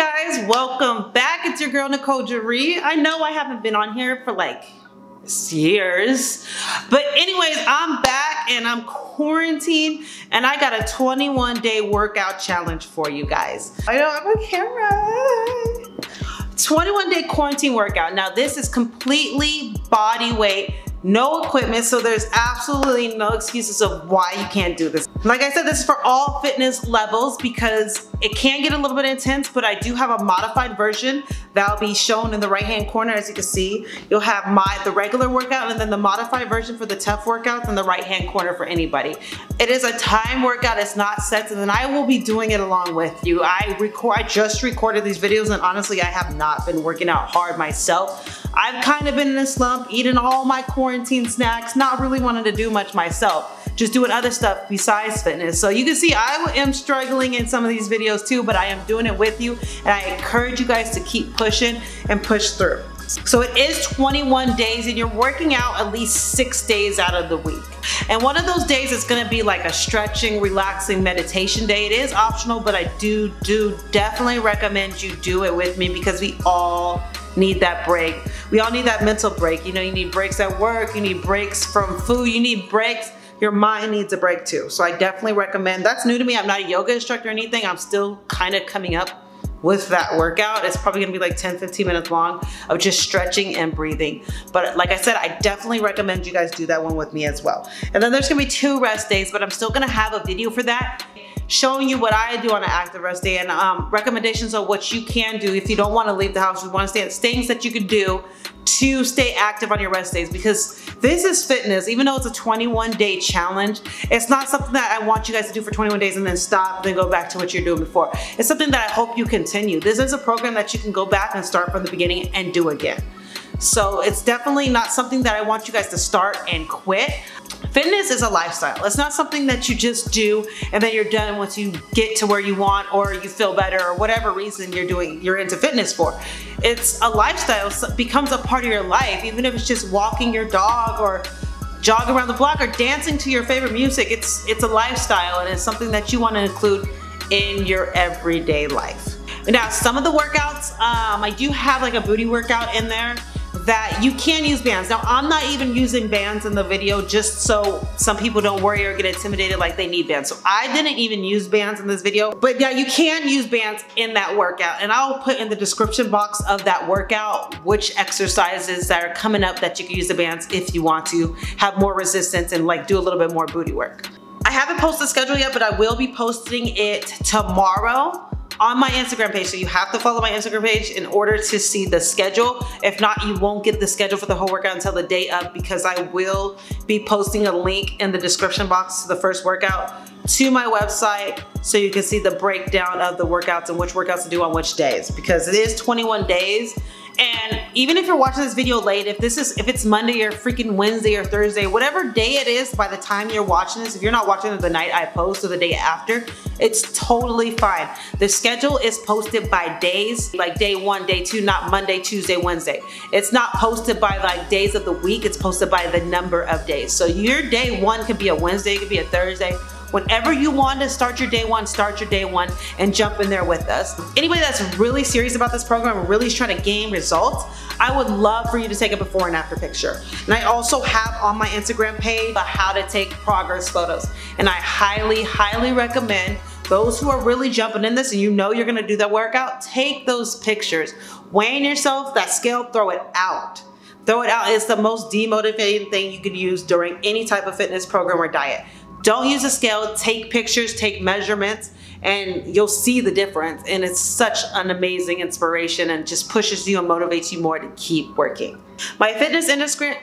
guys, welcome back. It's your girl Nicole Jerri. I know I haven't been on here for like years, but anyways, I'm back and I'm quarantined and I got a 21 day workout challenge for you guys. I don't have a camera. 21 day quarantine workout. Now this is completely body weight no equipment, so there's absolutely no excuses of why you can't do this. Like I said, this is for all fitness levels because it can get a little bit intense, but I do have a modified version that'll be shown in the right hand corner as you can see. You'll have my the regular workout and then the modified version for the tough workouts in the right hand corner for anybody. It is a time workout, it's not set, and then I will be doing it along with you. I record, I just recorded these videos and honestly I have not been working out hard myself. I've kind of been in a slump, eating all my quarantine snacks, not really wanting to do much myself just doing other stuff besides fitness. So you can see I am struggling in some of these videos too, but I am doing it with you and I encourage you guys to keep pushing and push through. So it is 21 days and you're working out at least six days out of the week. And one of those days is gonna be like a stretching, relaxing meditation day. It is optional, but I do, do definitely recommend you do it with me because we all need that break. We all need that mental break. You know, you need breaks at work, you need breaks from food, you need breaks your mind needs a break too. So I definitely recommend, that's new to me. I'm not a yoga instructor or anything. I'm still kind of coming up with that workout. It's probably gonna be like 10, 15 minutes long of just stretching and breathing. But like I said, I definitely recommend you guys do that one with me as well. And then there's gonna be two rest days, but I'm still gonna have a video for that showing you what I do on an active rest day and um, recommendations of what you can do if you don't wanna leave the house, you wanna stay, things that you can do to stay active on your rest days because this is fitness. Even though it's a 21 day challenge, it's not something that I want you guys to do for 21 days and then stop, then go back to what you're doing before. It's something that I hope you continue. This is a program that you can go back and start from the beginning and do again. So it's definitely not something that I want you guys to start and quit. Fitness is a lifestyle. It's not something that you just do and then you're done once you get to where you want or you feel better or whatever reason you're doing, you're into fitness for. It's a lifestyle, so becomes a part of your life, even if it's just walking your dog or jog around the block or dancing to your favorite music. It's, it's a lifestyle and it's something that you want to include in your everyday life. Now, some of the workouts, um, I do have like a booty workout in there that you can use bands. Now, I'm not even using bands in the video just so some people don't worry or get intimidated like they need bands. So I didn't even use bands in this video, but yeah, you can use bands in that workout. And I'll put in the description box of that workout which exercises that are coming up that you can use the bands if you want to have more resistance and like do a little bit more booty work. I haven't posted the schedule yet, but I will be posting it tomorrow on my Instagram page. So you have to follow my Instagram page in order to see the schedule. If not, you won't get the schedule for the whole workout until the day up because I will be posting a link in the description box to the first workout to my website so you can see the breakdown of the workouts and which workouts to do on which days because it is 21 days and even if you're watching this video late, if this is, if it's Monday or freaking Wednesday or Thursday, whatever day it is by the time you're watching this, if you're not watching it the night I post or the day after, it's totally fine. The schedule is posted by days, like day one, day two, not Monday, Tuesday, Wednesday. It's not posted by like days of the week, it's posted by the number of days. So your day one could be a Wednesday, it could be a Thursday, Whenever you want to start your day one, start your day one and jump in there with us. Anybody that's really serious about this program really is trying to gain results, I would love for you to take a before and after picture. And I also have on my Instagram page how to take progress photos. And I highly, highly recommend those who are really jumping in this and you know you're gonna do that workout, take those pictures. Weighing yourself, that scale, throw it out. Throw it out. It's the most demotivating thing you could use during any type of fitness program or diet. Don't use a scale, take pictures, take measurements, and you'll see the difference. And it's such an amazing inspiration and just pushes you and motivates you more to keep working. My fitness Instagram,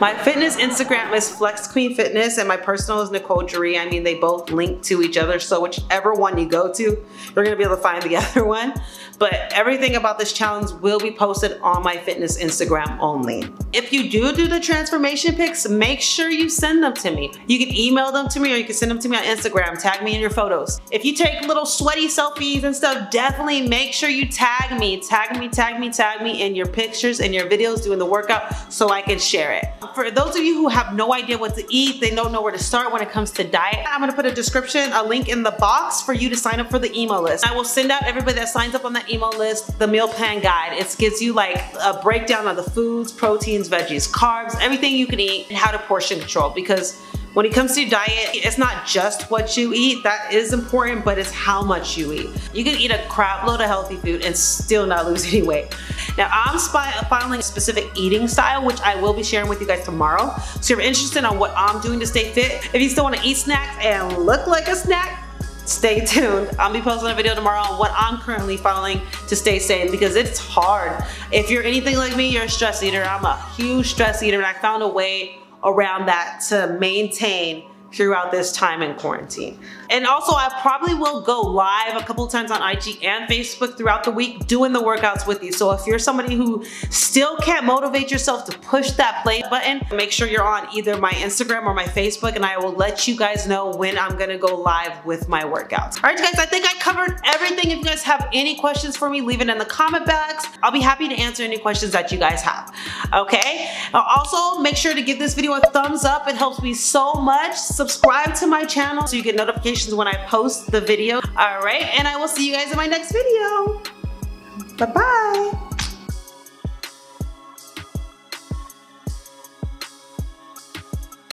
my fitness Instagram is Flex Queen Fitness and my personal is Nicole Jerri. I mean, they both link to each other. So whichever one you go to, you're gonna be able to find the other one. But everything about this challenge will be posted on my fitness Instagram only. If you do do the transformation pics, make sure you send them to me. You can email them to me or you can send them to me on Instagram. Tag me in your photos. If you take little sweaty selfies and stuff, definitely make sure you tag me. Tag me, tag me, tag me in your pictures and your videos doing the workout so I can share it. For those of you who have no idea what to eat, they don't know where to start when it comes to diet, I'm gonna put a description, a link in the box for you to sign up for the email list. I will send out everybody that signs up on that email list the meal plan guide. It gives you like a breakdown of the foods, proteins, veggies, carbs, everything you can eat, and how to portion control because when it comes to diet, it's not just what you eat, that is important, but it's how much you eat. You can eat a crap load of healthy food and still not lose any weight. Now I'm following a specific eating style, which I will be sharing with you guys tomorrow. So if you're interested on what I'm doing to stay fit, if you still wanna eat snacks and look like a snack, stay tuned. I'll be posting a video tomorrow on what I'm currently following to stay sane because it's hard. If you're anything like me, you're a stress eater. I'm a huge stress eater and I found a way around that to maintain throughout this time in quarantine. And also I probably will go live a couple times on IG and Facebook throughout the week doing the workouts with you. So if you're somebody who still can't motivate yourself to push that play button, make sure you're on either my Instagram or my Facebook and I will let you guys know when I'm gonna go live with my workouts. All right guys, I think I covered everything. If you guys have any questions for me, leave it in the comment box. I'll be happy to answer any questions that you guys have, okay? Also, make sure to give this video a thumbs up. It helps me so much. Subscribe to my channel so you get notifications notifications when I post the video. All right, and I will see you guys in my next video. Bye-bye.